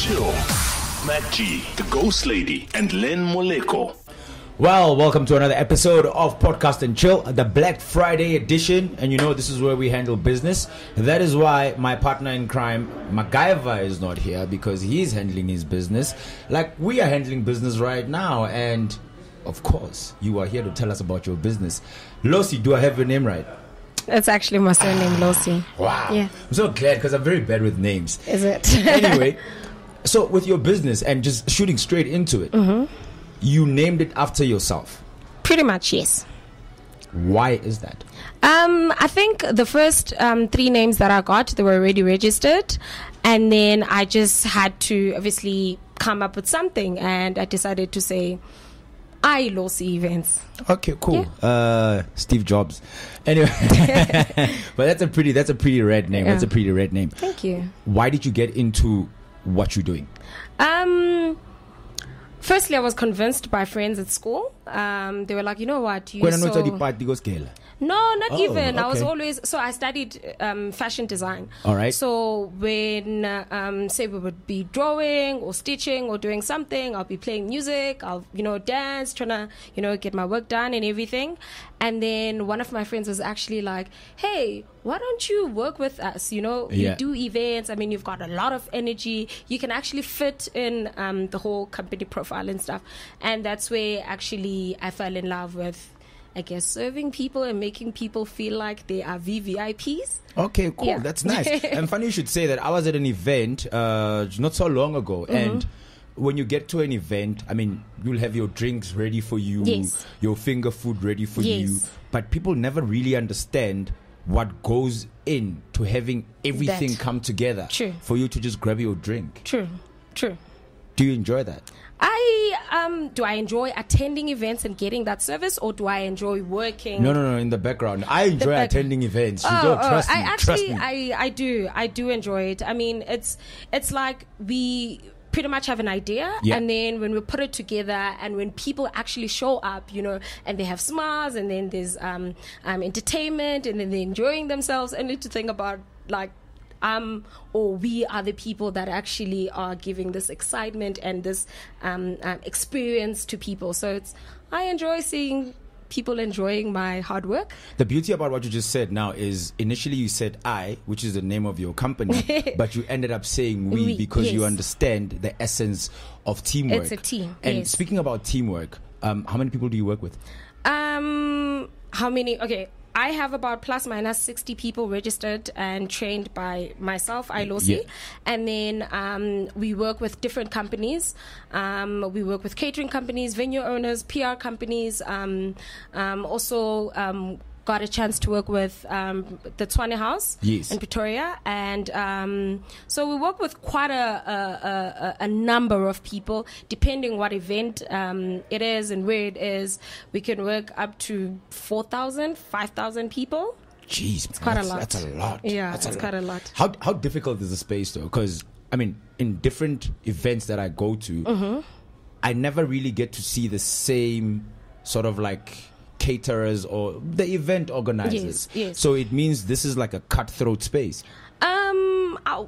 Chill. MacG, the Ghost Lady, and Len Moleko. Well, welcome to another episode of Podcast and Chill, the Black Friday edition. And you know, this is where we handle business. That is why my partner in crime, MacGyver, is not here because he's handling his business like we are handling business right now. And of course, you are here to tell us about your business. Losi, do I have your name right? It's actually my surname, ah, Losi. Wow. Yeah. I'm so glad because I'm very bad with names. Is it? anyway, so with your business and just shooting straight into it, Mm-hmm. you named it after yourself. Pretty much, yes. Why is that? Um, I think the first um, three names that I got, they were already registered. And then I just had to obviously come up with something. And I decided to say, iLosi Events. Okay, cool. Uh, Steve Jobs. Anyway, but that's a pretty that's a pretty red name. That's a pretty red name. Thank you. Why did you get into what you're doing? Um, firstly, I was convinced by friends at school. Um, they were like, you know what? You so- the party goes scale. No, not Oh, even. I was always so I studied um, fashion design. All right. So when uh, um, say we would be drawing or stitching or doing something, I'll be playing music. I'll you know dance, trying to you know get my work done and everything. And then one of my friends was actually like, "Hey, why don't you work with us? You know, Yeah. you do events. I mean, you've got a lot of energy. You can actually fit in um, the whole company profile and stuff." And that's where actually I fell in love with. I guess serving people and making people feel like they are VVIPs. Okay, cool. Yeah. That's nice. and funny you should say that. I was at an event uh, not so long ago, Mm-hmm. and when you get to an event, I mean, you'll have your drinks ready for you, Yes. your finger food ready for you, Yes. but people never really understand what goes in to having everything That. come together True. for you to just grab your drink. True, true. Do you enjoy that? I um do I enjoy attending events and getting that service or do I enjoy working? No, no, no. In the background, I enjoy back- attending events. You Oh, don't oh, trust me. I trust actually me. I I do I do enjoy it. I mean it's it's like we pretty much have an idea Yeah. and then when we put it together and when people actually show up you know and they have smiles and then there's um, um entertainment and then they're enjoying themselves and need to think about like um or we are the people that actually are giving this excitement and this um, um experience to people so it's i enjoy seeing people enjoying my hard work The beauty about what you just said now is initially you said I, which is the name of your company, but you ended up saying we We, because you understand the essence of teamwork. It's a team, And yes. speaking about teamwork, um, how many people do you work with? Um, how many? Okay, I have about plus minus sixty people registered and trained by myself, I Losi, Yeah. and then um, we work with different companies. Um, we work with catering companies, venue owners, PR companies. Um, um, also. Got a chance to work with um, the Tshwane House Yes. in Pretoria, and um, so we work with quite a, a, a, a number of people, depending what event um, it is and where it is. We can work up to 4,000, 5,000 people. Jeez, it's quite a that's, lot. That's a lot. Yeah, that's it's quite a lot. How how difficult is the space though? Because I mean, in different events that I go to, Mm-hmm. I never really get to see the same sort of like caterers or the event organizers. Yes, yes. So it means this is like a cutthroat space. Um, i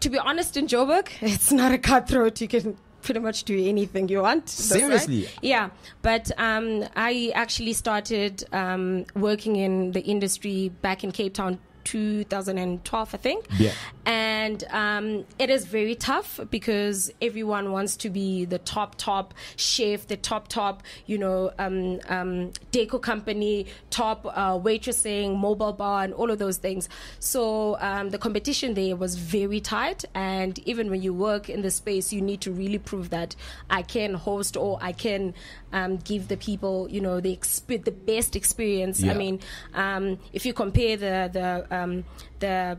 to be honest, in Joburg, it's not a cutthroat. You can pretty much do anything you want. Seriously? Yeah, but um, I actually started um, working in the industry back in Cape Town. 2012, I think. Yeah. And um, it is very tough because everyone wants to be the top, top chef, the top, top, you know, um, um, deco company, top uh, waitressing, mobile bar, and all of those things. So um, the competition there was very tight. And even when you work in the space, you need to really prove that I can host or I can um, give the people, you know, the exp- the best experience. Yeah. I mean, um, if you compare the the um, the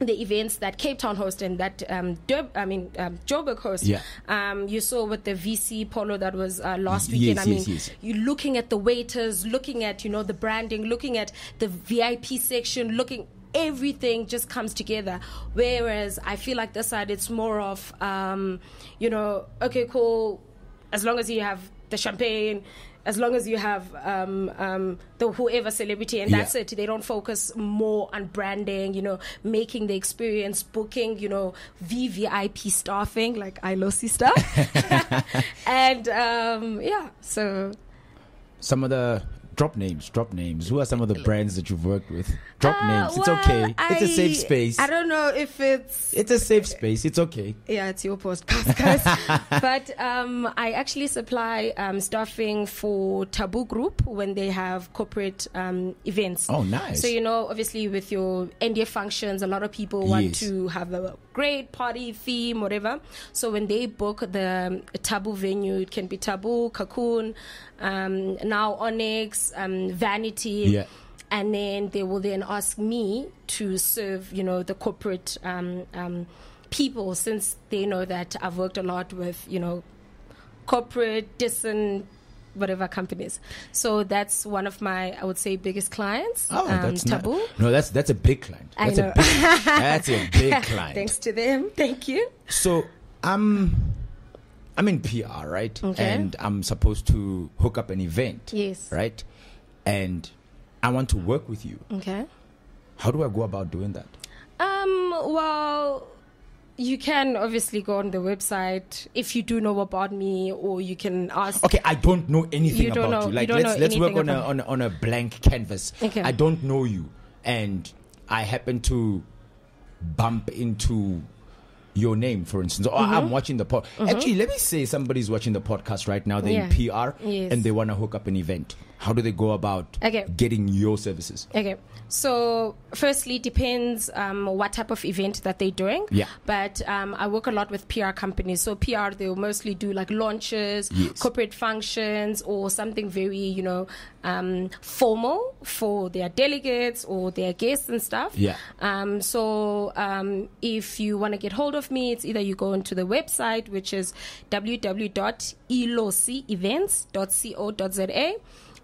the events that Cape Town hosted and that um, Durb- I mean um, Joburg host. Yeah. Um, you saw with the VC polo that was uh, last weekend. yes, I mean, yes, yes. you're looking at the waiters, looking at you know the branding, looking at the VIP section, looking everything just comes together whereas i feel like this side it's more of um you know okay cool as long as you have the champagne as long as you have um, um, the whoever celebrity, and that's Yeah. it. They don't focus more on branding, you know, making the experience, booking, you know, VVIP staffing, like i ILOSI stuff, and um, yeah. So Some of the drop names, drop names. Who are some of the brands that you've worked with? Drop uh, names. It's well, okay. it's a safe space. I don't know if it's It's a safe space. It's okay. Yeah, it's your podcast, but um, I actually supply um, staffing for Taboo Group when they have corporate um, events. Oh, nice. So, you know, obviously with your NDA functions, a lot of people want Yes. to have a great party theme, whatever. So when they book the Taboo venue, it can be Taboo, Cocoon, um, now Onyx, um, Vanity Yeah. and then they will then ask me to serve you know the corporate um, um, people since they know that I've worked a lot with you know corporate distant whatever companies so that's one of my I would say biggest clients Oh, um, that's taboo Not, no, that's that's a big client. I know. a big, that's a big client. thanks to them thank you So I'm I'm in PR, right? Okay. And I'm supposed to hook up an event. Yes. Right? And I want to work with you. okay How do I go about doing that? um well you can obviously go on the website if you do know about me or you can ask Okay, I don't know anything You don't about know- you. you Like don't let's let's work on a, on a on a blank canvas. Okay. I don't know you and I happen to bump into your name, for instance, or Mm-hmm. I'm watching the pod. Actually, let me say somebody's watching the podcast right now. They're in PR Yes. and they want to hook up an event. How do they go about Okay. getting your services? Okay. So, firstly, it depends um, what type of event that they're doing. Yeah. But um, I work a lot with PR companies. So, PR, they'll mostly do like launches, Yes. corporate functions, or something very, you know, um, formal for their delegates or their guests and stuff. Yeah. Um, so, um, if you want to get hold of me, it's either you go onto the website, which is www.ilosievents.co.za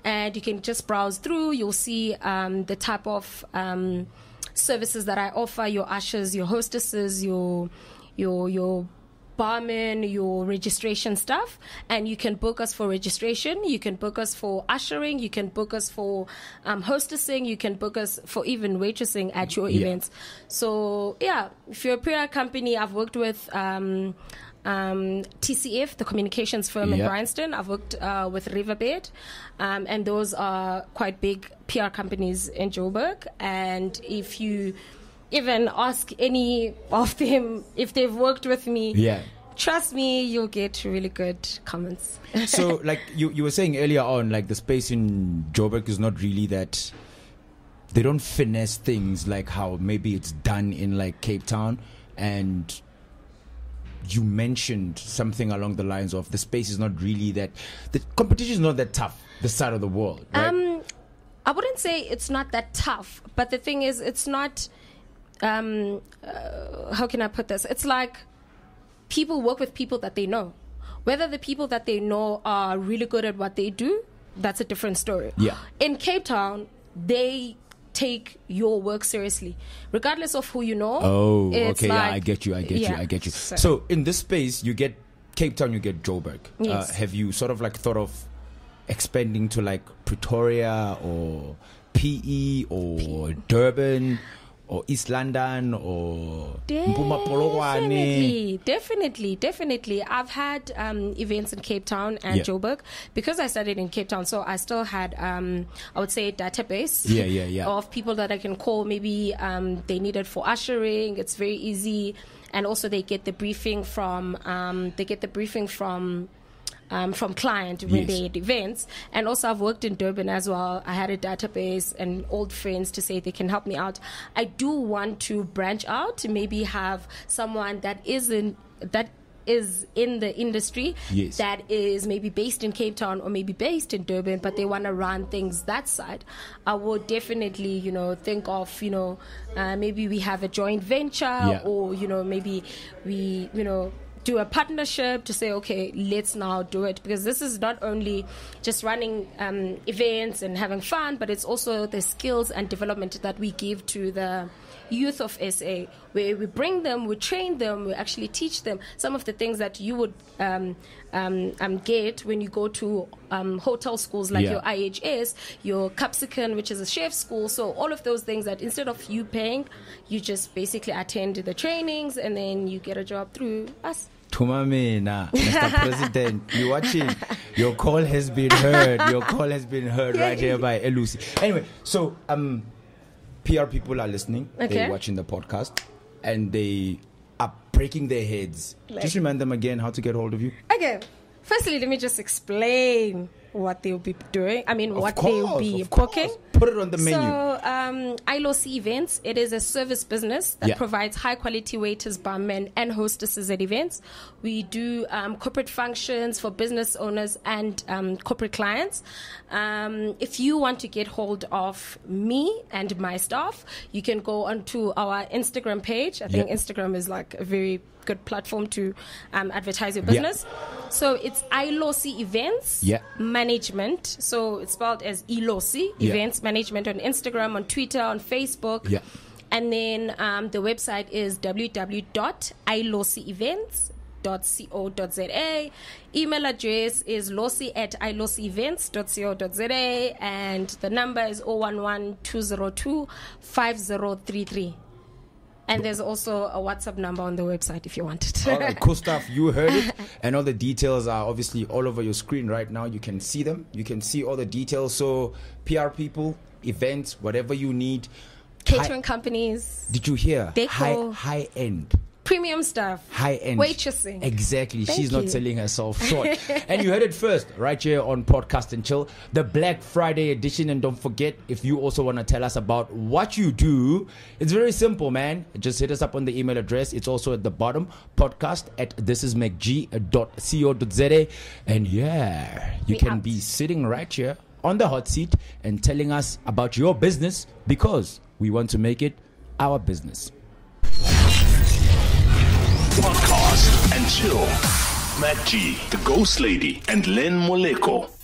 and you can just browse through. You'll see um, the type of um, services that I offer: your ushers, your hostesses, your your your barman, your registration stuff, and you can book us for registration. You can book us for ushering. You can book us for um, hostessing. You can book us for even waitressing at your Yeah. events. So yeah, if you're a PR company, I've worked with. Um, um, TCF, the communications firm in. Bryanston. I've worked uh, with Riverbed, um, and those are quite big PR companies in Joburg. And if you even ask any of them if they've worked with me, Yeah. trust me, you'll get really good comments. so like you, you were saying earlier on like the space in Joburg is not really that they don't finesse things like how maybe it's done in like Cape Town and you mentioned something along the lines of the space is not really that the competition is not that tough this side of the world right Um, I wouldn't say it's not that tough, but the thing is, it's not. Um, uh, how can I put this? It's like people work with people that they know. Whether the people that they know are really good at what they do, that's a different story. Yeah. In Cape Town, they take your work seriously, regardless of who you know. oh okay yeah I get you I get you I get you so- so in this space you get Cape Town you get Joburg Yes. uh, have you sort of like thought of expanding to like Pretoria or PE or Durban or East London or Mpuma Polokwane? Definitely, definitely, definitely. I've had um, events in Cape Town and Yeah. Joburg because I studied in Cape Town. So I still had, um, I would say, a database. Yeah, yeah, yeah. Of people that I can call. Maybe um, they need it for ushering. It's very easy, and also they get the briefing from. Um, they get the briefing from. Um, from client when Yes. they at events, and also I've worked in Durban as well. I had a database and old friends to say they can help me out. I do want to branch out to maybe have someone that isn't that is in the industry Yes. that is maybe based in Cape Town or maybe based in Durban, but they want to run things that side. I would definitely, you know, think of, you know, uh, maybe we have a joint venture Yeah. or, you know, maybe we, you know, do a partnership to say, okay, let's now do it. Because this is not only just running um, events and having fun, but it's also the skills and development that we give to the Youth of SA, where we bring them, we train them, we actually teach them some of the things that you would um, um, um, get when you go to um, hotel schools like Yeah. your IHS, your Capsicum, which is a chef school. So all of those things that instead of you paying, you just basically attend the trainings and then you get a job through us. Thuma Mina, Mr. President, you watching? Your call has been heard. Your call has been heard right here by iLosi. Anyway, so um, PR people are listening. Okay. They're watching the podcast, and they are breaking their heads. Like- Just remind them again how to get hold of you. Okay. Firstly, let me just explain what they'll be doing. I mean, Of what course, they'll be cooking. Put it on the menu. So, um, ILosi Events, it is a service business that Yeah. provides high quality waiters, barmen, and hostesses at events. We do um, corporate functions for business owners and um, corporate clients. Um, if you want to get hold of me and my staff, you can go onto our Instagram page. I think Yeah. Instagram is like a very good platform to um, advertise your Yeah. business. So it's ILosi Events Yeah. Management. So it's spelled as ILosi Yeah. Events Management on Instagram, on Twitter, on Facebook. Yeah. And then um, the website is www.ilosievents.co.za. Email address is losi at ilosievents.co.za. And the number is 011 202 5033. And there's also a WhatsApp number on the website if you want it. All right, cool stuff. You heard it, and all the details are obviously all over your screen right now. You can see them. You can see all the details. So, PR people, events, whatever you need. Catering High- companies, did you hear? Deco. High high end. premium stuff, high end waitressing. Exactly. Thank She's not selling herself short. and you heard it first right here on Podcast and Chill, the Black Friday edition. And don't forget, if you also want to tell us about what you do, it's very simple, man. Just hit us up on the email address. It's also at the bottom, podcast at thisismcg.co.za. And yeah, you We can out. be sitting right here on the hot seat and telling us about your business because we want to make it our business. Podcast and chill. MacG, the Ghost Lady, and Len Moleko.